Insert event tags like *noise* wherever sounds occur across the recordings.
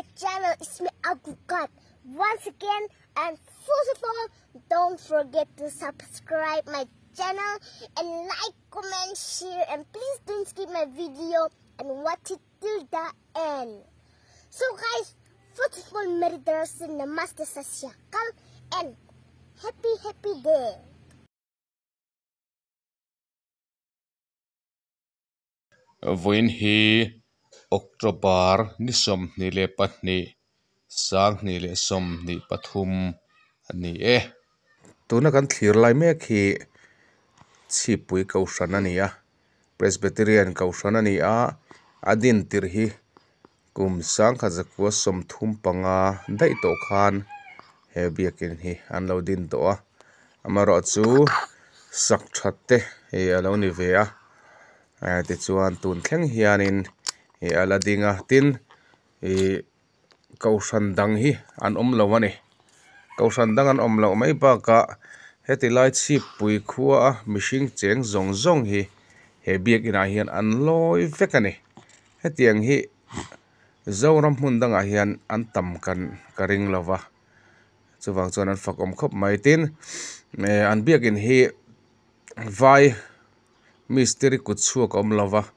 my channel. is me, Agukat. Once again, and first of all, don't forget to subscribe my channel and like, comment, share, and please don't skip my video and watch it till the end. So guys, first of all, Merry Darshan Namaste Sasyakal and happy happy day. When hi october ni som ni le pahni sang ni le som ni pathum ani e. Tuna kan thlir lai mek hi chi pui ko san ani a presbyterian ko san ani a adin tir hi kum sang kha zakwa som thum panga dai to khan. He hebiakin hi an lo din to a. Amaro chu sak that te e alo ni ve a. Ti chuan tun thleng hianin hi ala dinga tin hi kaushan dang hi an om lo ani. Kaushan dang an om lo mai pa ka, heti light si pui khuwa a mihring cheng zong zong hi, he biak ina hian an loi vek ani. Hetiang hi zoram hun dang a hian an tam kan karing lova chuwang chuan an fak om khop mai tin, me an biak in hi, vai misteri kut chuak om lova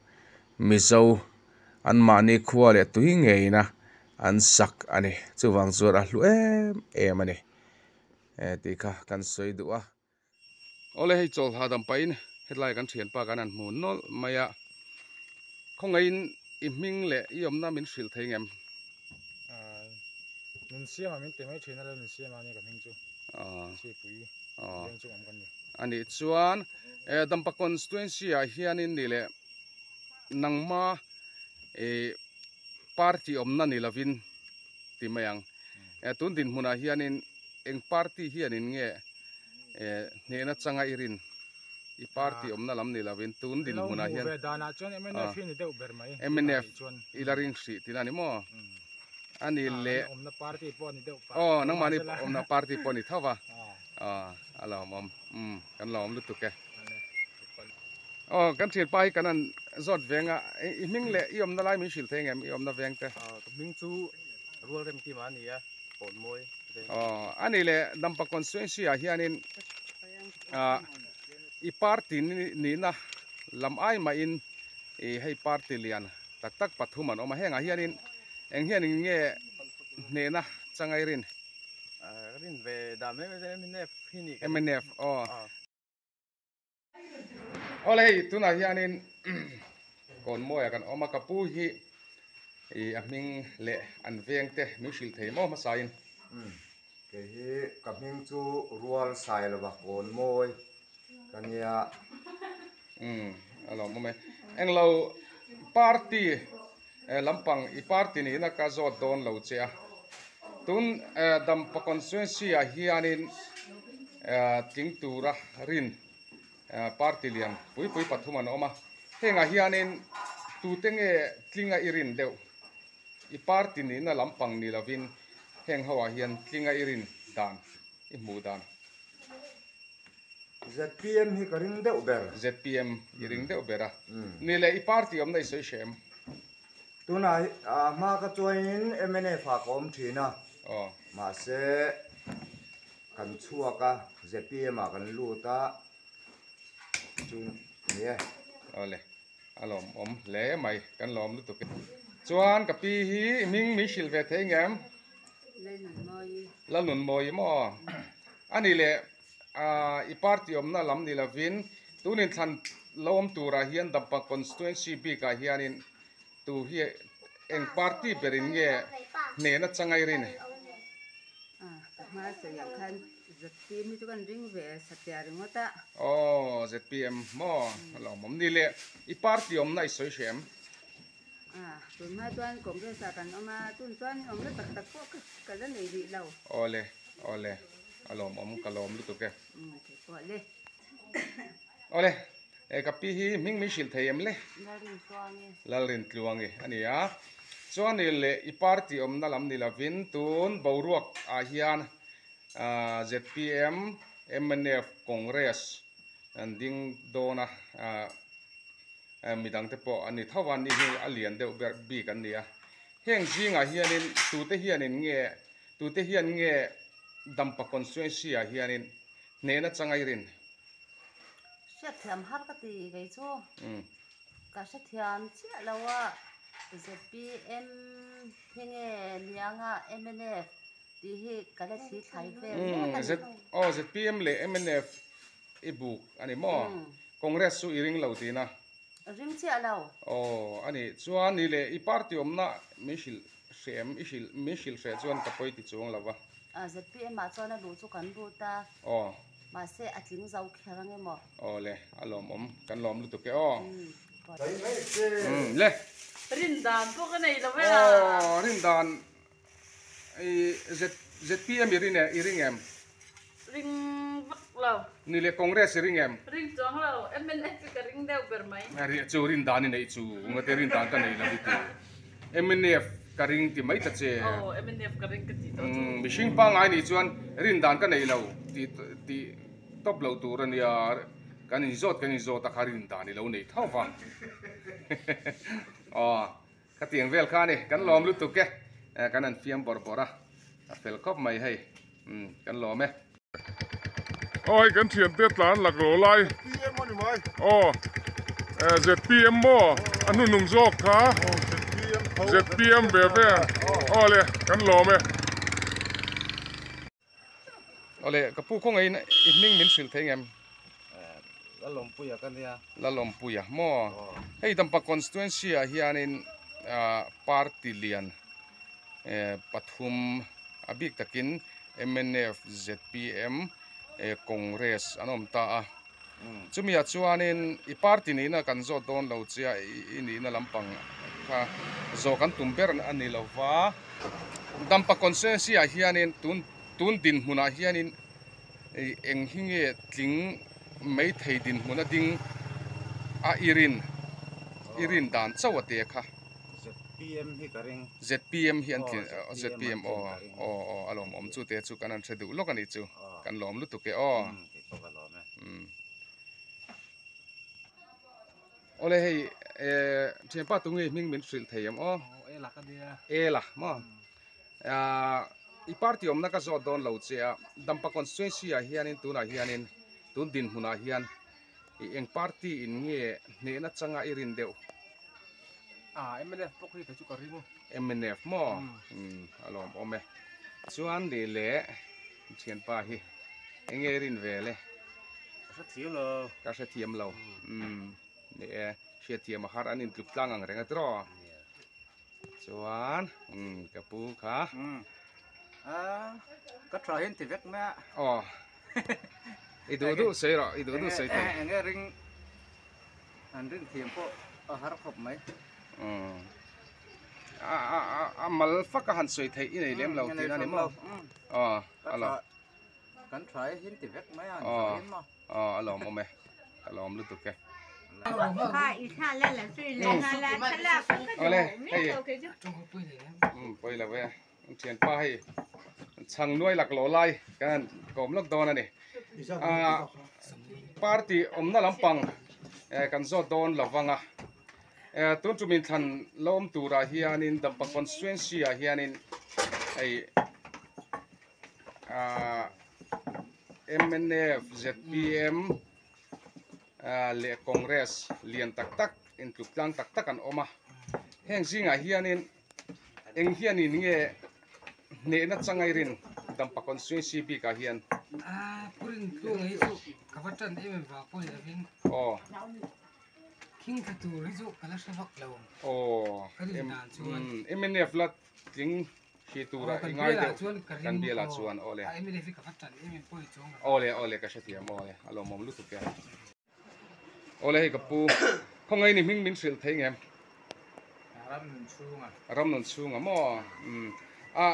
mizo an mahni khua leh tui ngeina an sak ani. Chuwang chuan a hlu em em ani. E ti kha kan soi du a. Ole hei chol hadam pain hetlai kan thian pa kan an hmu nol. Maya khongain i hming le i omna min hril thei ngem. Nun siam amin te mai thina le nun siam ani ka ming chu. A. Chi pui a. Leng chu am kan ni. Ani chuan e dampa constituency a hianin ni le nangma e party omna ni lovin ti mayang. E tun din hmuna hianin eng party hianin nge e hna changa irin. I party Ah. omna lam ni lovin tun din mu hian. Ah. MNF ni chuan ilaring hri tinani mo. Mm. ani Ah, le om na party po ni deuh pa. Oh nang mani omna party poni thawa *laughs* ah. À alo mom um kan lom lu tu ke. Oh kan thiet pai kan an zot venga i ming le i om na lai mi shil theng em i om na veng te. À mình chú rural em tim anh à ổn môi oh ani le dampa constituency a hianin a i party ni na lam ai ma in e hei party lian. Tak tak pathum an oma henga hianin eng hian nge ne na changai rin. À đam em em em em em mnf oh. À ole tuna hianin kon moya kan oma kapu hi i aming le an veng te mi shil thei mo ma sain cái hi cặp mình chu rual sai là bạc ổn môi. Cái nhà um alo me eng lo party eh, lampang i party ni na ka zo don lo che a tun eh, dam pa constituency a hianin eh, ting tura rin party lian pui pui pathuman oma henga hianin tu tenge tlinga irin deu i party ni na lampang ni lovin heng hawa hian tlinga irin dan. I mu dan. ZPM hi cái ring đậu bèr zpm iring deu bera. Ừ. ni le i party om nei soi shem. Tu na à mà cái chuan MNA pha com thi na. Oh mà sẽ kan chua ka ZPM mà kan lu ta. Chu nhé ole alom om le mai kan lom lu tu chuan ka pi hi ming mi sil ve the ngam la nun moi mo. Ani le, a, i party om na lam ni la vin. Tunin than lom tura hian da pa constituency bi ka hianin tu hi eng party berin nge. Ne na changai rin. Ah, à tập ma sẽ nhận khăn tim cho con ring nhà đúng không ta? Oh zpm mo alom om ni le i party om nai soi shem à tuần mai tuần cũng cái sao cần ông mà tuần tuần ông rất tật tật quốc cái đó này bị lâu ole ole. Alom om kalom tu ke ừ *coughs* ole e ka pi hi ming mi shil thei em le ra đi xoa nghe lal rin tluang e ani a chuan le i party om na lam ni la vin tun boruak a hian a zpm mnf congress. An ding dona a midang te po ani thawan ni hi alian deuh ber bi kan ni a heng zinga hianin tute hianin nge tute hian nge dampa constituency a hianin nena changai rin sẽ thiam har cái gì cái chỗ um cả sẽ thiam chia lâu à ZPM henge lianga MNF oh zpm le mnf ibuk ani mo congress su iring lo tina rim chia lâu oh ani chuan ni le i party omna mishil sem ishil mishil se chuan kapoi ti chuang lawa à ZPM mà cho nó đủ cho cán bộ ta. Oh mà sẽ ăn tiếng rau khéo nghe mò oh le alom om kan lom lu tu ke oh đấy mấy cái um le rin đàn có cái này là vậy oh rin ai z zpm irin iring em ring vak lâu ni le congress iring em. Ring chong lâu em bên em cái ring đeo bер máy. Ari chu rin dan ni nei chu ngate rin dan ka nei la bitu mnf ka ring ti mai ta che oh em em cái ring cái gì đó um mishing pa ngai ni chuan rin dan ka nei lo ti ti top lo tur ani ya kan in zot kan in zot ta kharin dan ni lo nei thau *laughs* fa oh ka tiang vel kha ni kan lom lu tu ke kan an fiam bor bora a fel kop mai hei um kan lom e ôi cái thiền tiết là lạc lỗ lai. PM mày. Ô ZPM mo anh nu nung zok khá. PM thấu ZPM về về. Ô lệ cái lỗ mẹ ole ka pu khong ai in ning min sil thei ngem đã lồng bùi à cái này la lom puya mo hei tampa constituency a hianin ah, party lian. eh, pathum abik takin MNF ZPM eh, Congress. Anom ta a chumi a chuanin i party ni na kan zo don lo chia i ni na lampang kha zo kan tumber ani lo wa dampa constituency a hianin tun tun din huna hianin ei eng hinge tling mấy thầy din huna ding a irin. Irin dan chawa te kha PM thì cái ring. ZPM hian Oh, thin ZPM ZPM o ka o o alom om chu te chu kan an thedu lok ani chu. Oh. kan lom lu tu ke o cái câu cái lỗ mẹ Mm. ole hei e thiam pa tungi ming min sil theiam o oh. Eh là cái dia. E la mo. A i party om na ka zo don lo che a dampa constituency a hianin tuna hianin tun din huna hian. I eng party in nge ne na changa irin deu à em bên đây bốc đi cái chú cái ring MNF mo Mm. um alom ome chuan de le thian pa hi. Enge rin ve le rất thiếu rồi ka se thiam lo um ne she thiam har an in tlup tlang ang renga tro chuan um ka pu kha ừ. À có trò hiện thì vét mẹ. O i du du sei ro i du du sei te nghe ring anh ring thiềm po ở har khop mấy Ừ. à à à à mal phát cái hành soi thấy này ừ, đem lâu thì nó ném mau à à alo. cắn trái hiến thì vét mấy anh ném mau à alo mồm mày alo mồm lúc tục cái hai ít ha lên là suy lên là là cái này cái gì ừ bây là bây tiền pa hay. Chẳng lạc lỗ lai. Cái gồm lúc đó này à party ông nó làm bằng. Ờ, cái số don là văng à tun chu min than lom tura hianin dampa constituency a hianin ai a MNF ZPM le congress lian tak tak in tluklang tak tak an oma heng zinga hianin eng hianin nge ne na changai rin dampa constituency bi ka hian. À purin tu ngai chu kawatan em va poi da vin o king ka tu ri chu kala shavak lo o Kan em dan chuan. mm, MNF la ting hi tura kan ingai de kan biala chuan ole ai mi le fi kawatan em poi chong ole ole ka shatia ole. Alo mom lu tu ke ole hi kapu khongai ni ming min sil thei ngem ram chung à ram non chunga mo mm a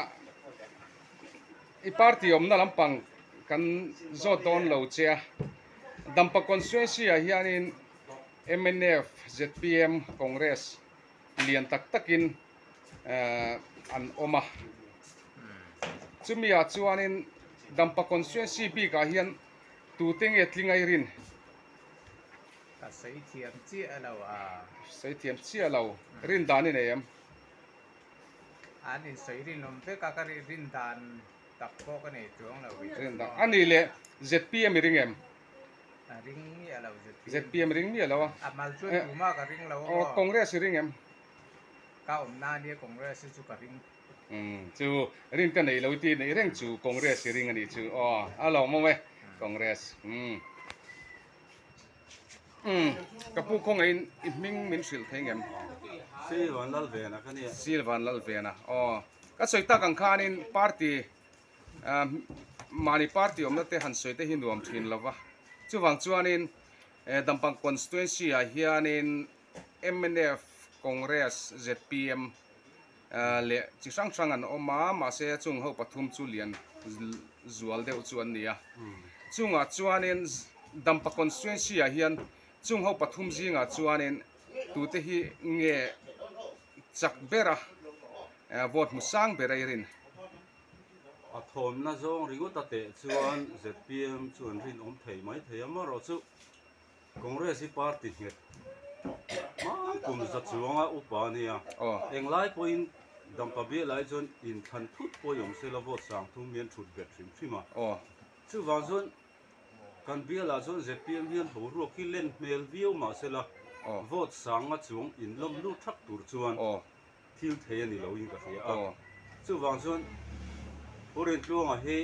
i party om na lampang kan zo don lo chia dampa constituency a hianin MNF ZPM Congress lian tak takin eh, an oma chumi a chuanin dampa constituency bi ka hian tu teng e tlingai rin. Ta sei thiam chi alo à sei thiam chia lo rin dan ni nei em. Anh in sấy rin lom pe ka ka ri rin dan tak po ka nei chuang lo wi ren da ani le zpm ring em ring ya lo zet zpm ring mi lo à mal chu Eh. tu ma ka ring lo o congress ring em. Ka om na ni congress chu ka ring. Um chu rin ka nei lo ti nei reng chu congress ring ani chu o alo mo we congress um um kapu khong in in ming min sil theng em. Si wan lal ve na ka ni silvan lal ve na o ka soi ta kang khan in party um mani party om na te han soi te hin nuam thin lova chu wang chuan in eh, dampang constituency a hian in MNF congress zpm eh, le chi sang sang an oma ma se chung ho pathum chu lian zual deuh chu an nia chunga chuan in z- dampa constituency a hian chung ho pathum zinga chuan in tu te hi nge chak bera eh, vote mu sang bera irin a thom na zong ringo ta te chuan zpm chuan rin om thei mai thei ama ro chu congress party nge ma kum za chuanga upa ni a eng lai point dam pa bia lai chuan in than thut po yom se la vote sang thu mian thut bet trim thrima oh chu wang chuan kan bia la chuan zpm hian ho ro ki len mel view ma se la. Oh vote sang a chung in lom lu thak tur chuan thil thei ani lo in ka hria a oh chu wang chuan purin tluang a hi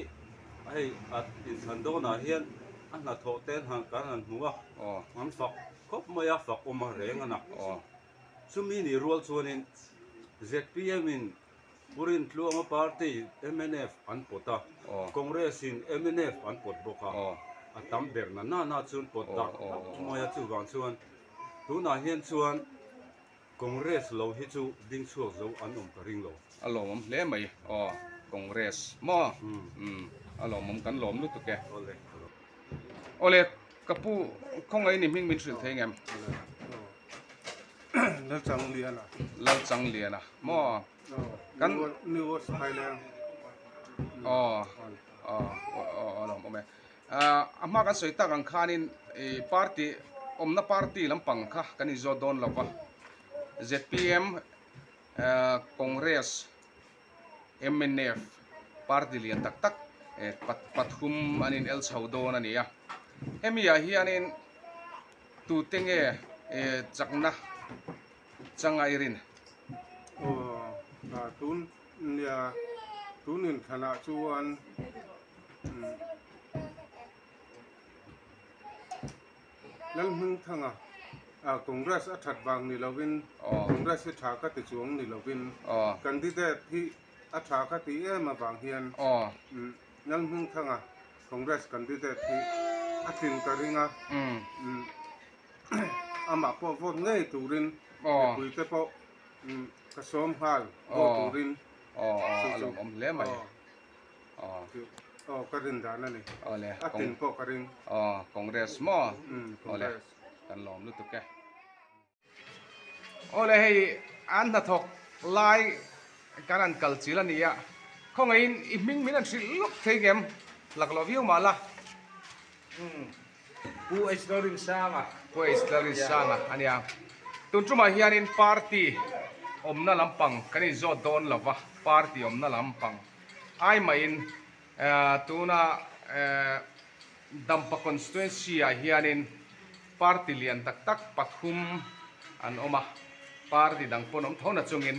hei at in than do na hian a na tho ten han kan an hnuwa oh an fak khop mai a fak oma reng ana oh chumi ni rual chuan in zpm in purin tluang a party mnf an pota. Congress in mnf an pot boka. A tam ber na na na chuan pot tak Oh, oh, oh. mai a chu wang chuan tuna hian chuan congress lo hi chu ding chuak zo an om ka ring lo. Alom le mai congress. Mo. Um alom mom kan lom lu tu ke ole. Ole kapu khong ai ni ming min sil theng em. Nó chẳng liền à? Lal chang lian a mo. Kan- New World Thailand oh oh oh alom ome a ama kan soi ta kan khanin e party omna party lampang kha. Kan i zo don lawa zpm eh, congress mnf party lian tak tak eh, pat pathum anin el chaudon ania hemia hianin tu tenge e chakna changa irin. Ờ à tún nhà tún in khả năng chuan lần hưng thằng à à Congress ở thật vàng ni lovin. Oh. Congress thả các tỷ chuông ni lovin อาชากตีเอมาบางเฮียนอ๋อนั่นมึงทั้งอ่ะคงเรสกันดีแต่ที่อาทินกะริงอ่ะอืมอืมอามาปอฟอนเงยตูรินอ๋อคุยแต่ปอกระสมฮาลอ๋อตูรินอ๋ออารมณ์อมเล่มาอ๋ออ๋อกระรินดานั่นเองอ๋อเลยอาทินปอกระรินอ๋อคงเรสมออืมคงเรสกันหลอมลุตุกแกโอ้เลยให้อันทะทกลาย การันกัลจิลันนี่อะข้องไอ้อิมิงมินันสิลุกเทียมหลักลอวิวมาละผู้เอสลอรินซางอ่ะผู้เอสลอรินซางอ่ะอันนี้อ่ะตุนจุมาเฮียนินปาร์ตี้อมน่าลำปังคันนี้จอดอนละวะปาร์ตี้อมน่าลำปังไอ้มาอินตัวน่ะดัมปะคอนสตูเอนซีอ่ะเฮียนินปาร์ตี้เลียนตักตักปัดคุมอันอมะปาร์ตี้ดังปนอมท้องน่ะจงอิน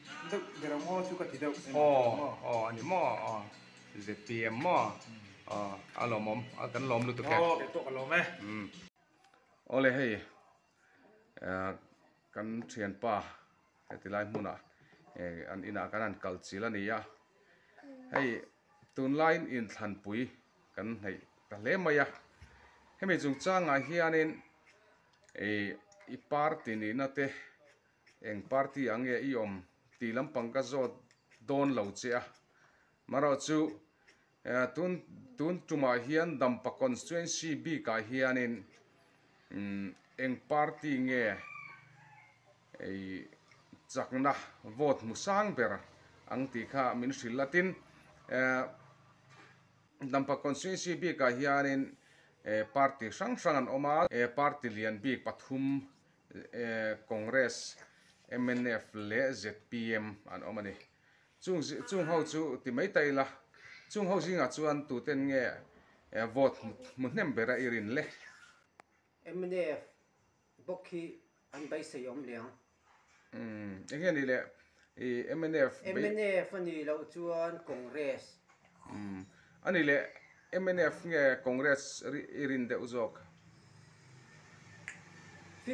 din hmuna ding pathum an nia chu chu dampa constituency bi ka hianin irin danin eng hianin nge eh, chakna ti mayang vote mu sang ber a irin ani pathum deuh bi ka hian dampa constituency a hian irin danin à anh in sấy đàn thì chưa nên anh thật lang biết anh in anh in sấy mà sẽ Ờ. thì hẳn thi hẳn thi riêng giật tiêm hi anh bu kia anh liền đâu để làm ngô chú cả thì đâu oh oh ani mo oh zpm mo oh alomom kan lom lu tu ke Ồ, để tụi cái lỗ mẹ Mm. Ole hei. Eh, kan thian pa heti lai hmuna eh, an ina kan an kal chila ni ya hei tun line in. Thlan pui kan hei ta hle maya hemi chung changa hianin e i party ni na te eng party ange i om ti lampang ka zot don lo che a maro chu eh, tun tun tuma hian dampa constituency b ka hianin in eng party nge ei chakna vote mu sang ber. Ang ti kha min hril latin eh, dampa constituency b ka hianin in party sang sáng an oma eh, party lian b pathum eh, congress. MNF le ZPM an omani chung zi- chung ho chu ti mai tai la chung ho singa chuan tu ten nge eh, vote mu hnem bera irin le MNF bốc khi anh bay xây ông liang um enge ni le i MNF MNF anh đi lâu chuan Congress. Um ani le MNF nge congress ri- irin de uzok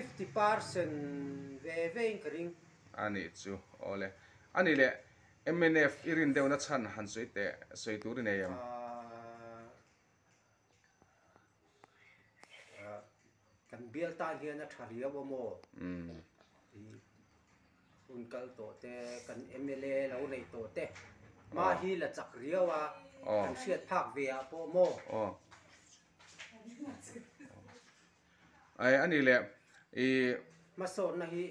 50% về về cái ring ani chu ole. Ani le MNF irin de na chan han soi te soi tur ne yam kan bial ta hian a tharia bo mo thì un kal to te kan MLA lo nei to te. Ma hi la chak riawa Ờ. kan siat phak ve a po mo oh. Ai ani le i ma so na hi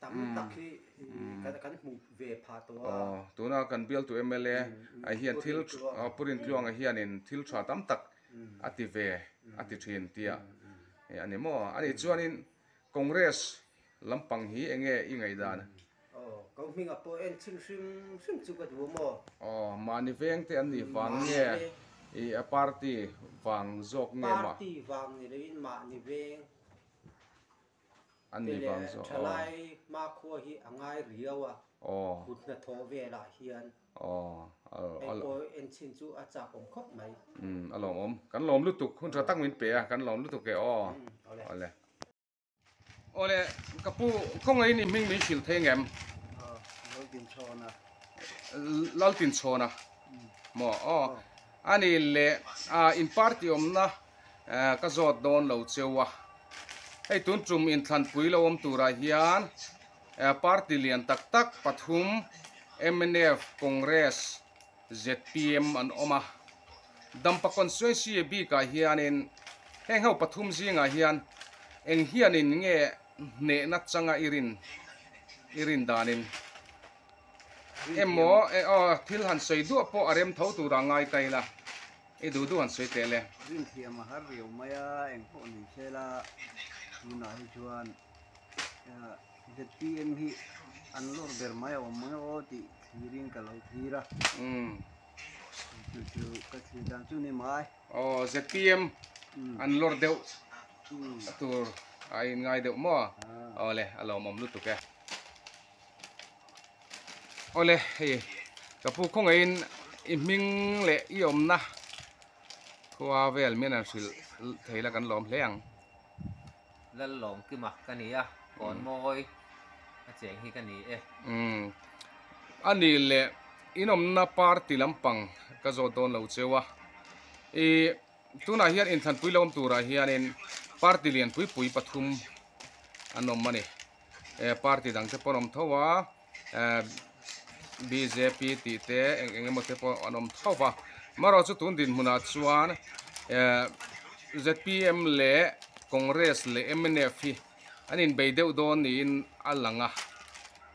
tam tak hi kan kan mu ve pha to a. Tuna kan bial tu MLA ai hian thil purin tluang a hian in thil tha tam tak ati ve ati thin tia e ani mo ani chuanin congress lampang hi enge ingai dan oh ko minga po en chim sim sim chu ka du mo oh mani veng te an ni van nge i a party wang zok nge ma party wang ni le in ma ni veng an ni wang zo. Oh thalai ma kho hi angai riawa oh kut na tho ve la hian. Oh al en al po en chin chu a cha kong khop mai. Um alom om. Kan lom lu tuk. Hun tra tak min pe a. Kan lom lu tuk ke oh ole. Ole. Ole kapu kong ai ni ming mi sil the ngem lo din cho na. Lal tin chona mo o. Ani le a in party om na eh, ka zot don lo chewa hei tun trum in thlan pui lo om tura hian eh, party lian tak tak pathum MNF Congress ZPM an oma dampa constituency e bi ka hianin heng ho pathum zinga hian eng hianin nge ne na changa irin irin danin. Emo e eh, o thil han soi du po arem tho tu ra ngai kai la. E du du han soi te le. Rin thiam a har riu mai a eng pawh ni chela tuna hi chuan ah, ZPM hi an lor ber mai a awm mai o ti thirin ka lo thira um chu chu ka thri dan chu ni mai. O ZPM an lor deu Mm. tur ai ngai deu mo ole alo mom lu tu ke ole he kapu khong in i ming le om na. Khwa vel men an sil theila kan lom hleng lal lom ki mak ka ni a kon moi a cheng hi ka ni e um ani le inom na party lampang ka zo don lo chewa e tuna hian in than pui lom tura hian in party lian pui pui pathum anom mani e party dang te ponom thowa e BJP ti te eng eng mo te po anom thowa maro chu tun din huna chuan e ZPM le Congress le MNF hi anin beideu don ni in alanga.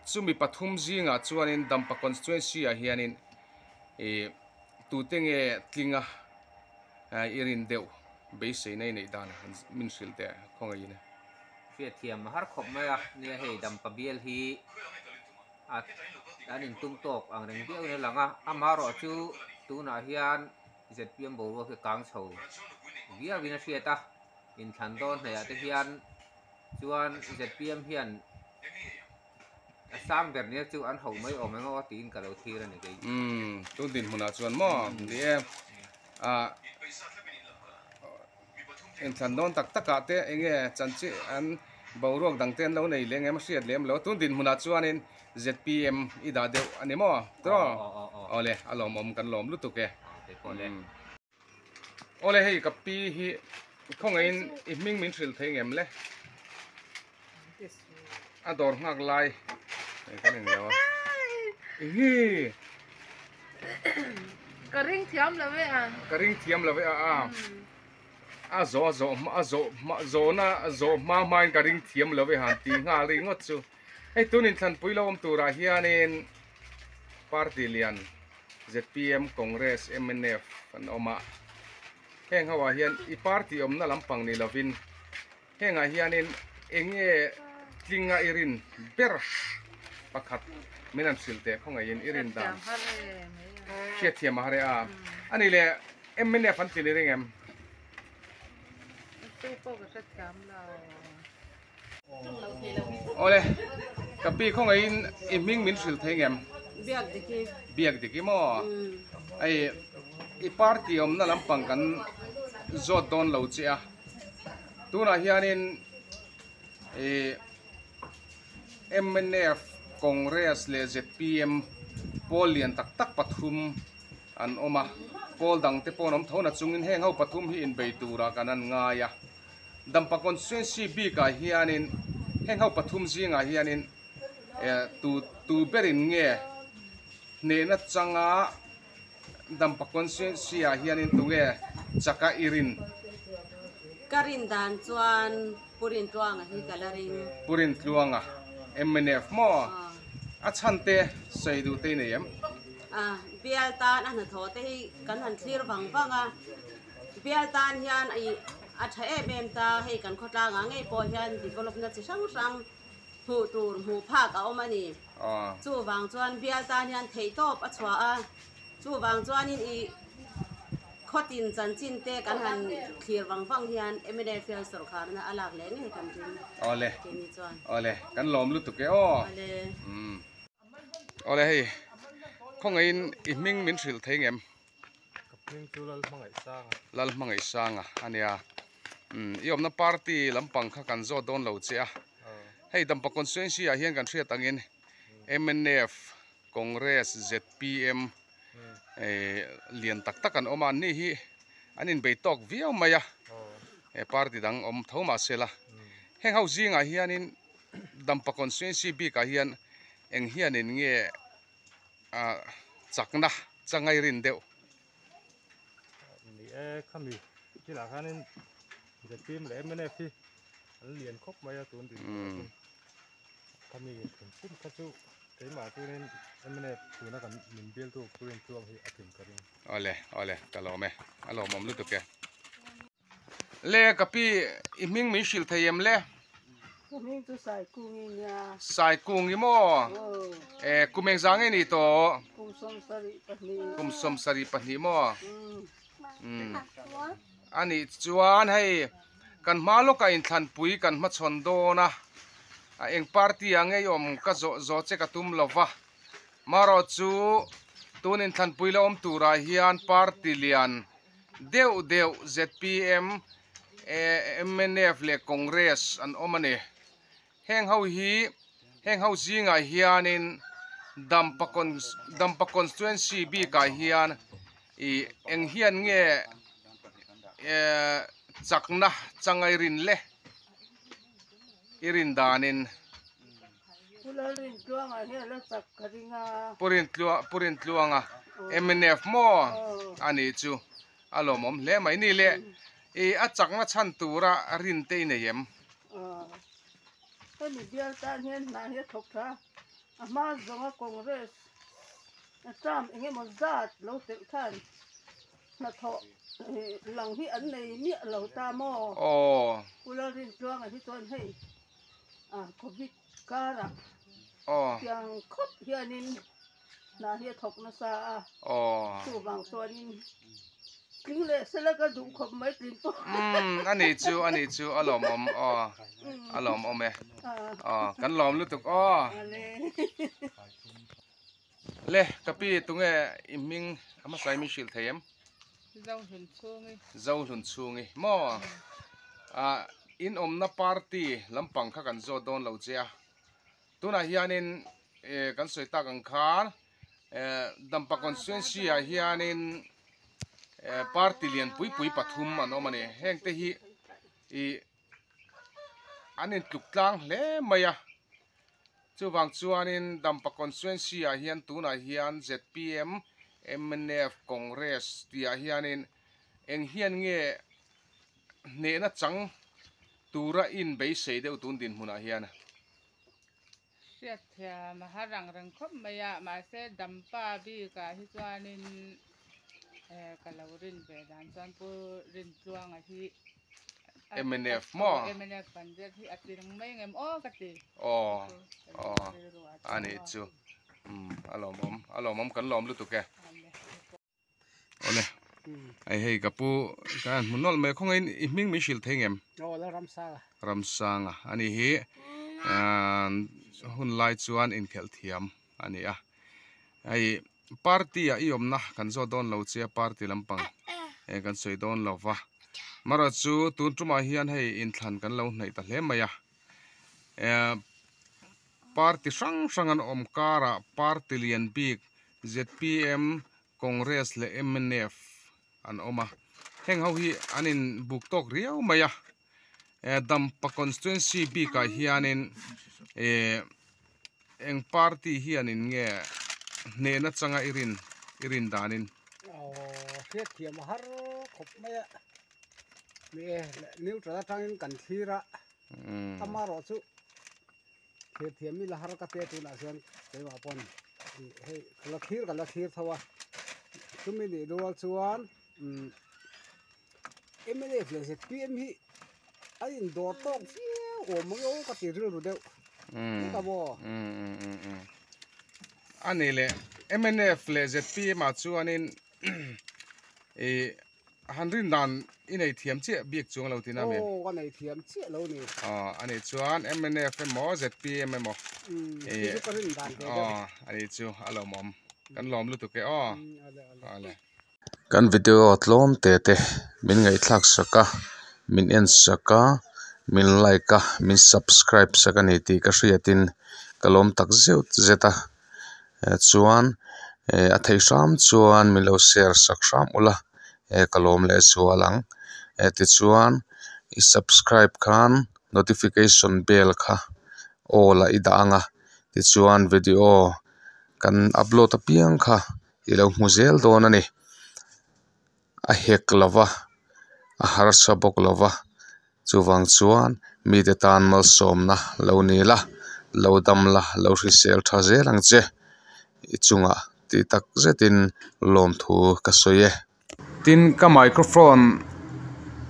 Chumi pathum zinga chuan in dampa constituency a hianin e tutenge tlinga e, irin deu. Be sei nei nei dan min sil te, khonga ina fia thiam, har khop mai a, ni hei dampa bial hi, a, anin tung tok, ang reng biau ne langa. Amaro chu, tu na hian ZPM bo ro ke kang chho. Bia vina sieta in than don ne ate hian chuan ZPM hian a sam ber ne chu an ho mai o mengo tin ka lo thira ni ke um tu din huna chuan mo ni e a en than don tak taka te enge chanchi an bawrok dang ten lo nei leng em hriat lem lo tun din huna chuanin ZPM ida ani mo tro ole alom om kan lom lu tu ke te ko le ole hei kapi hi khong in i ming min thil thei ngem le. A dor ngak lai. E kan eng lewa ngi Ka ring thiam la ve à. ka ring thiam la ve a a. A zo zo a zo ma zo na zo ma mai ka ring thiam la ve han ti nga ri ngot chu. Ei tunin than pui lo om tura hianin party lian ZPM Congress MNF an oma heng hawa hian i party om na lampang ni lovin henga hianin enge tlinga irin ber pakhat minam silte khonga in irin dan Thiam ha le. chia thiam hare a ani le MNF an tin ring em Tu po ka sa thiam la. ole kapi khonga in iming min sil theng em biak de ki biak diki mo ai i party om na lampang kan zot don lo che a. Tuna hianin e MNF Congress le ZPM Polian tak tak pathum, an oma. Pol dang te pon om thona chungin heng ho pathum hi in beitura kanan nga ya dampa constituency bi ka hianin, heng ho pathum zinga hianin e tu tu berin nge. Ne na changa, dampa constituency a hianin tu chaka irin. Karin dan chuan purin tuang a hi kalaring purin tluanga MNF mo a chante seidu te ne yam a bial tan an tho te hi kan han thlir wang wanga bial tan hian ai a tha e bem ta hei kan khota nga ngei po hian develop na chi sang sang hu tur hu phak a omani อ๋อ chu wang chuan bial tan hian thei top a chwa a chu wang chuan in i khó tin chân chín tê căn hàn khía vang vắng hiền em đây phía sở khá là lạc lẽ nghe cầm tin ô lê ô lê căn lòm lúc tục cái ô lê ô lê hay không ai in minh mình sử thấy em lal mangai sang ania um hmm. iom na party lampang kha kan zo don lo che a. Hei dampa constituency a hian xuyên thria tangin mnf congress zpm Eh, liền tắc tắc an oman ni hi. Anin be tok viau maya à oh. eh, party dang om thoma anh hmm. heng đâm zinga hianin *clears throat* dampa constituency bi ka hian eng hianin chắc a chắc ngay rin deu ni e khami chỉ là khanin giờ tim lẽ mới nè phi liền khóc maya tuần thì hmm. khami cũng khát chú thế mà cứ nên em này cứ nó còn mình biết tu cứ nên tu thì ắt tìm cái gì ole ole cả lò mẹ. À lò mồm lúc được kìa. Lẹ cái pi mình mình xịt thấy em lẹ mình tu sai cung gì nha sai cung gì mò eh cung mình giang này to cung som sari pani cung som sari pani mò um anh ấy ừ. chuan hay. Cần má lúc cái in thằng bùi cần mất chọn đồ na. A eng party ange om ka zo zo che ka tum lova. Maro chu tunin than bùi lo om tura hian party lian. Deu deu ZPM e, MNF le Congress an omani. Heng hau hi heng hau zinga hianin dampa con dampa constituency bi ka hian i eng hian nge eh, chakna changai rin le irin danin Pula rin tuang a he la tak karinga. purin tlua purin tluanga MNF mo ani chu alom om le mai ni le e a chakna chan tura rin te ne yem. Ko ni bial tan hen na he thok tha. Ama zonga congress. Na tram inge mo zat lo te than. Na tho eh, lang hi an nei mi lo ta mo. o Pula rin tuang a hi ton hei. Ah, covid kara. o Yang khop hianin na hi thok na sa a. o chu bang chuanin tling le sela ka du khop mai tling po um ani chu ani chu alom om o alom om e o kan lom lu tuk o ale le kapi tunge iming ama sai mi shil thayem Dau hun chungi. zau hun chungi mo a in om na party lampang kha kan zo don lo chea tuna hianin e kan soi ta kan khar e dampa constituency a hianin e party lian pui pui pathum an omani heng te hi, i, anin tluk tlang hle maya chu wang chuanin dampa constituency ah hian tuna hian zpm mnf congress tia hianin, eng hian nge hne'na chang tura in bei sei deuh tun din hmunah hian siat thiam harang rang khop maya ma se dampa bi ka hi chuanin eh kalorin be dan chuan pu rin chuang a hi. MNF mo MNF panjet hi atirang mai ngem o kati oh oh ani chu um alom om alom om kan lom lu tu ke ole ai hei kapu kan munol me khong in ming mi shil thengem oh la ramsa ramsanga ani hi an hun lai chuan in khel thiam ani a. Ai party a iom na kan zo don lo che party lampang. E kan soi don lo wa mara chu tun tuma hian hei in thlan kan lo nei ta hle maya e party sang sang an om kara party lian big zpm congress le mnf an oma heng ho hi anin buk tok riau maya e dam pa constituency bi ka hianin e eng party hianin nge ne na changa irin irin danin oh hiat thiam har khop maya mi new tra tangin kan thira amaro chu. Hiat thiam mi la har ka te tu na sian te wa pon. Hei kala thir kala thir thawa. Tumi ni dual chuan MLF le se PM hi ai in dor tok fiu o mo yo ka ti ru ru deu ka bo ani le MNF le ZPM a chuanin e hanrin dan inei thiam che biak chung lo tina me oh kan ei thiam che lo ni ah ani chuan MNF mo ZPM mo e kan rin dan ke ah ani chu alo mom kan lom lu tu ke o ale kan video atlom te te. Min ngai thlak saka min en saka min like ka min subscribe saka ni ti ka hriatin kalom tak zeu zeta. Eh, chuan eh, a thei sham chuan mi lo share sak sham ula. E kalom le chualang e ti chuan i subscribe khan notification bell kha. Ola ida anga. Ti chuan video kan upload a piang kha ilo hmuzel don ani a hek lova a har sa bok lova chuwang chuan mi te tan mal som na lo ni la lo dam la lo ri sel tha zelang che i chunga ti tak zetin lom thu ka soye tin ka microphone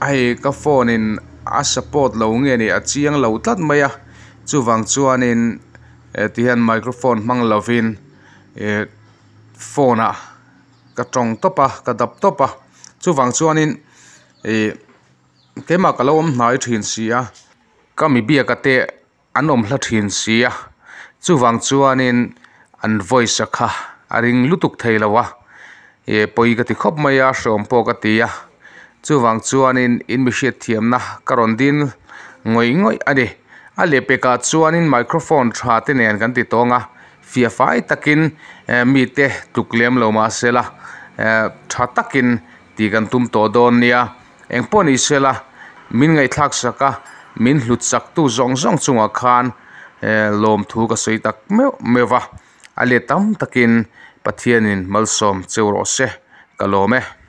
ai ka phone in a support lo nge ni a chiang lo tlat mai a chuwang chuan in eh, ti hian microphone mang lovin e eh, phone a ka tong topa ka dap topa. chu wang chuanin e eh, kema kalawam hnai thin sia kami bia ka te anom hla thin sia chu wang chuanin an voice a kha. A ring lutuk theilowa e eh, poi ka ti khop mai a shom po ka ti a chu wang chuanin in mi she thiam na. Karon din ngoi ngoi ani a le pe ka chuanin microphone tha te nen kan ti tonga. Fia fai takin eh, mi te tuklem lo ma sela tha takin ti kan tum to don nia eng pon i sela min ngai thak saka min hlut sak tu zong zong chunga khan eh, lom thu ka sei tak me mewa ale tam takin pathianin malsom chewro se kalome eh.